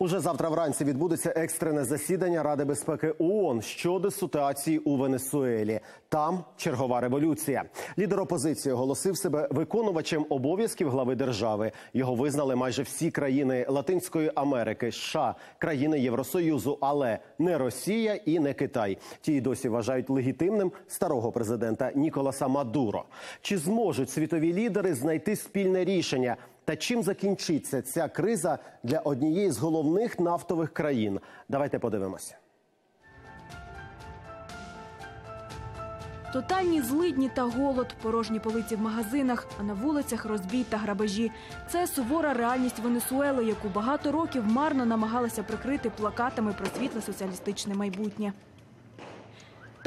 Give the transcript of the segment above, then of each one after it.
Уже завтра вранці відбудеться екстрене засідання Ради безпеки ООН щодо ситуації у Венесуелі. Там чергова революція. Лідер опозиції оголосив себе виконувачем обов'язків глави держави. Його визнали майже всі країни Латинської Америки, США, країни Євросоюзу, але не Росія і не Китай. Ті й досі вважають легітимним старого президента Ніколаса Мадуро. Чи зможуть світові лідери знайти спільне рішення? Та чим закінчиться ця криза для однієї з головних нафтових країн? Давайте подивимося. Тотальні злидні та голод, порожні полиці в магазинах, а на вулицях розбій та грабежі. Це сувора реальність Венесуели, яку багато років марно намагалися прикрити плакатами про світле соціалістичне майбутнє.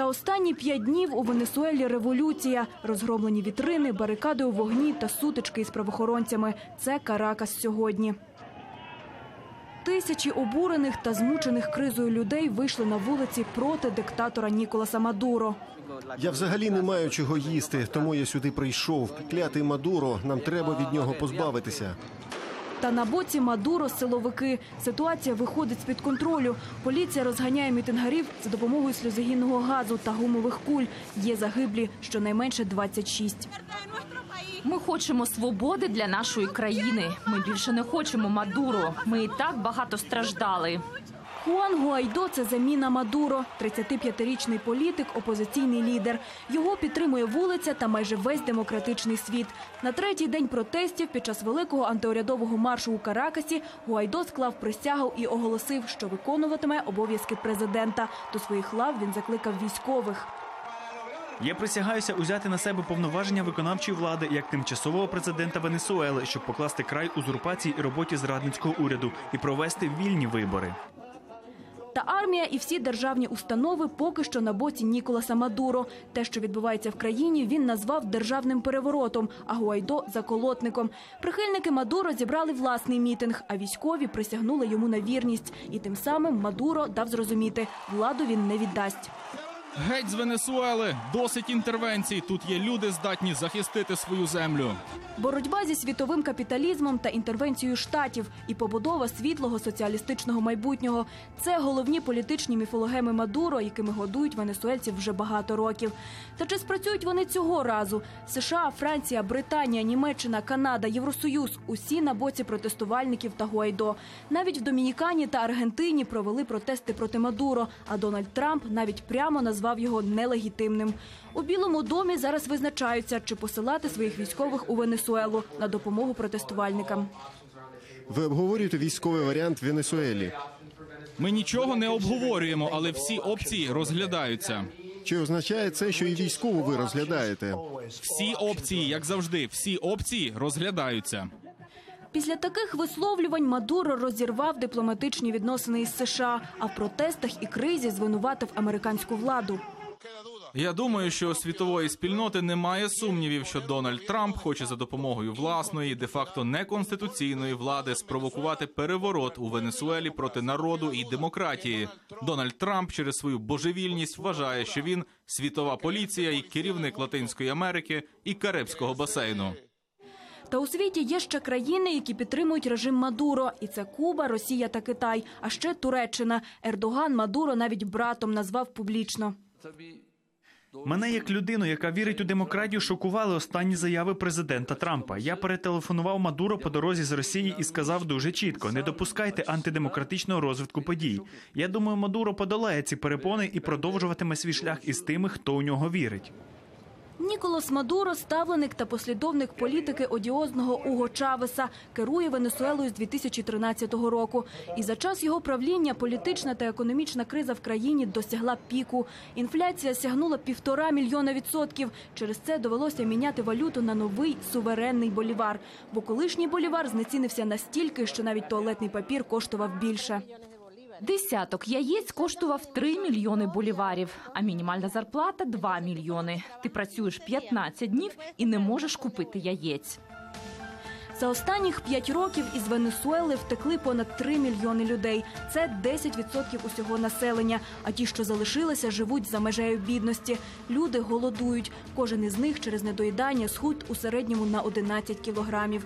Та останні п'ять днів у Венесуелі революція, розгромлені вітрини, барикади у вогні та сутички із правоохоронцями. Це Каракас сьогодні. Тисячі обурених та змучених кризою людей вийшли на вулиці проти диктатора Ніколаса Мадуро. Я взагалі не маю чого їсти, тому я сюди прийшов. Клятий Мадуро, нам треба від нього позбавитися. Та на боці Мадуро силовики. Ситуація виходить з під контролю. Поліція розганяє мітингарів за допомогою сльозогінного газу та гумових куль. Є загиблі щонайменше 26. Ми хочемо свободи для нашої країни. Ми більше не хочемо Мадуро. Ми і так багато страждали. Хуан Гуайдо – це заміна Мадуро. 35-річний політик, опозиційний лідер. Його підтримує вулиця та майже весь демократичний світ. На третій день протестів під час великого антиурядового маршу у Каракасі Гуайдо склав присягу і оголосив, що виконуватиме обов'язки президента. До своїх лав він закликав військових. Я присягаюся узяти на себе повноваження виконавчої влади як тимчасового президента Венесуели, щоб покласти край узурпації і роботі зрадницького уряду і провести вільні вибори. Та армія і всі державні установи поки що на боці Ніколаса Мадуро. Те, що відбувається в країні, він назвав державним переворотом, а Гуайдо – заколотником. Прихильники Мадуро зібрали власний мітинг, а військові присягнули йому на вірність. І тим самим Мадуро дав зрозуміти – владу він не віддасть. Геть з Венесуели, досить інтервенцій. Тут є люди, здатні захистити свою землю. Боротьба зі світовим капіталізмом та інтервенцією штатів і побудова світлого соціалістичного майбутнього – це головні політичні міфологеми Мадуро, якими годують венесуельців вже багато років. Та чи спрацюють вони цього разу? США, Франція, Британія, Німеччина, Канада, Євросоюз – усі на боці протестувальників та Гуайдо. Навіть в Домінікані та Аргентині провели протести проти Мадуро, а Дональд Трамп навіть прямо назвав його нелегітимним. У Білому домі зараз визначаються, чи посилати своїх військових у Венесуелу на допомогу протестувальникам. Ви обговорюєте військовий варіант в Венесуелі. Ми нічого не обговорюємо, але всі опції розглядаються. Чи означає це, що і військову ви розглядаєте? Всі опції, як завжди, всі опції розглядаються. Після таких висловлювань Мадуро розірвав дипломатичні відносини із США, а в протестах і кризі звинуватив американську владу. Я думаю, що у світової спільноти немає сумнівів, що Дональд Трамп хоче за допомогою власної, де-факто неконституційної влади спровокувати переворот у Венесуелі проти народу і демократії. Дональд Трамп через свою божевільність вважає, що він світова поліція і керівник Латинської Америки і Карибського басейну. Та у світі є ще країни, які підтримують режим Мадуро, і це Куба, Росія та Китай, а ще Туреччина. Ердоган Мадуро навіть братом назвав публічно. Мене як людину, яка вірить у демократію, шокували останні заяви президента Трампа. Я перетелефонував Мадуро по дорозі з Росії і сказав дуже чітко: не допускайте антидемократичного розвитку подій. Я думаю, Мадуро подолає ці перепони і продовжуватиме свій шлях із тими, хто у нього вірить. Ніколас Мадуро, ставленик та послідовник політики одіозного Уго Чавеса, керує Венесуелою з 2013 року. І за час його правління політична та економічна криза в країні досягла піку. Інфляція сягнула півтора мільйона відсотків. Через це довелося міняти валюту на новий суверенний болівар. Бо колишній болівар знецінився настільки, що навіть туалетний папір коштував більше. Десяток яєць коштував 3 мільйони боліварів, а мінімальна зарплата 2 мільйони. Ти працюєш 15 днів і не можеш купити яєць. За останніх п'ять років із Венесуели втекли понад 3 мільйони людей. Це 10% усього населення. А ті, що залишилися, живуть за межею бідності. Люди голодують. Кожен із них через недоїдання схуд у середньому на 11 кілограмів.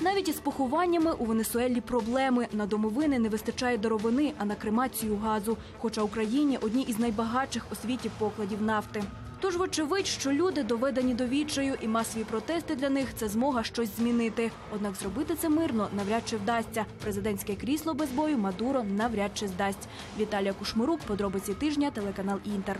Навіть із похованнями у Венесуелі проблеми. На домовини не вистачає деревини, а на кремацію газу. Хоча Україні одні із найбагатших у світі покладів нафти. Тож, вочевидь, що люди доведені до відчаю, і масові протести для них це змога щось змінити. Однак зробити це мирно навряд чи вдасться. Президентське крісло без бою Мадуро навряд чи здасть. Віталія Кушмирук, подробиці тижня, телеканал Інтер.